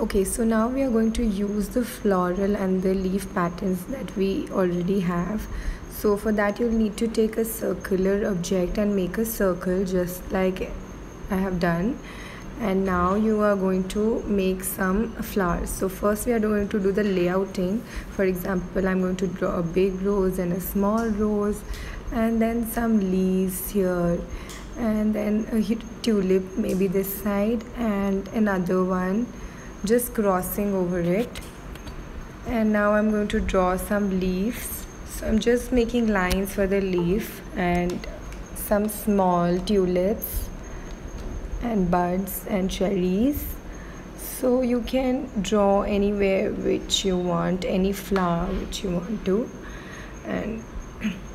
okay so now we are going to use the floral and the leaf patterns that we already have. So for that you'll need to take a circular object and make a circle just like I have done. And now you are going to make some flowers. So first we are going to do the layouting. For example I'm going to draw a big rose and a small rose and then some leaves here and then a tulip maybe this side and another one just crossing over it. And now I'm going to draw some leaves. So I'm just making lines for the leaf and some small tulips and buds and cherries. So you can draw anywhere which you want any flower which you want to. And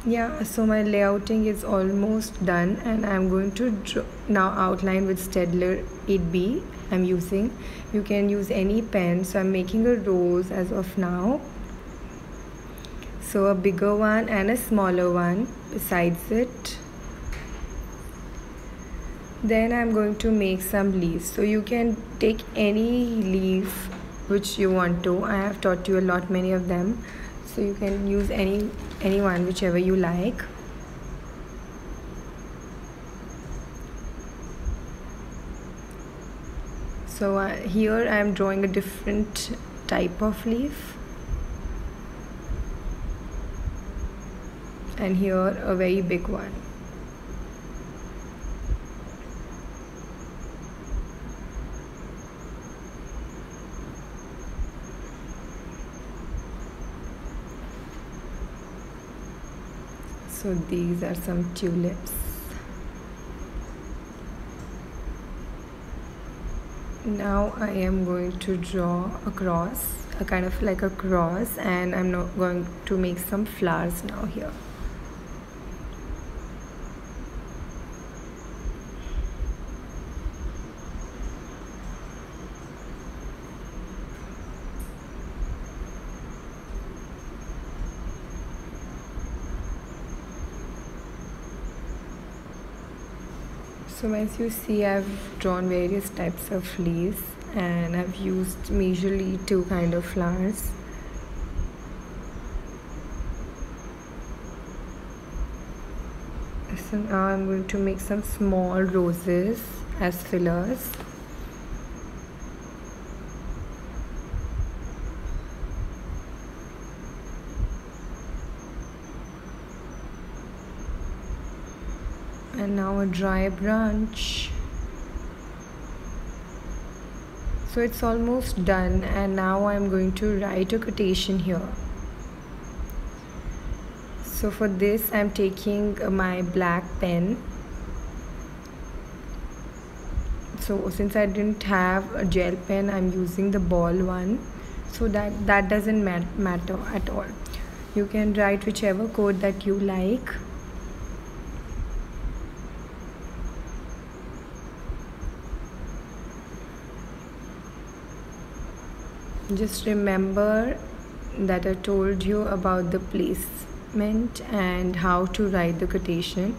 yeah so my layouting is almost done and I'm going to now outline with Staedtler 8B I'm using. You can use any pen so I'm making a rose as of now. So a bigger one and a smaller one besides it. Then I'm going to make some leaves. So you can take any leaf which you want to. I have taught you a lot many of them so you can use any anyone whichever you like. So uh, here I am drawing a different type of leaf. And here a very big one so these are some tulips. Now I am going to draw a cross a kind of like a cross and I'm not going to make some flowers now here so as you see I've drawn various types of leaves and I've used majorly two kind of flowers. So now I'm going to make some small roses as fillers and now a dry branch so it's almost done and now I'm going to write a quotation here. So for this I'm taking my black pen. So since I didn't have a gel pen I'm using the ball one. So that that doesn't mat matter at all. You can write whichever code that you like just remember that I told you about the placement and how to write the quotation.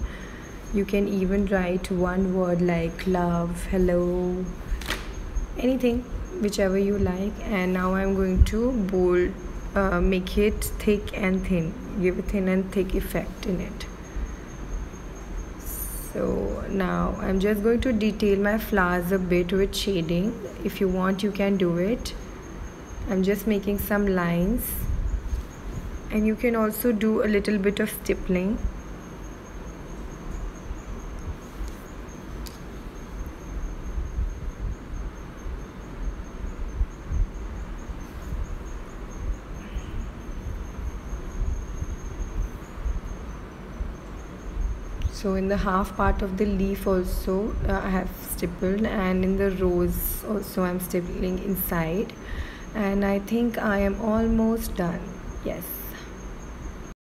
You can even write one word like love hello anything whichever you like. And now I'm going to bold uh, make it thick and thin. Give a thin and thick effect in it. So now I'm just going to detail my flowers a bit with shading. If you want you can do it I'm just making some lines. And you can also do a little bit of stippling. So in the half part of the leaf also uh, I have stippled. And in the rose also I'm stippling inside and I think I am almost done. Yes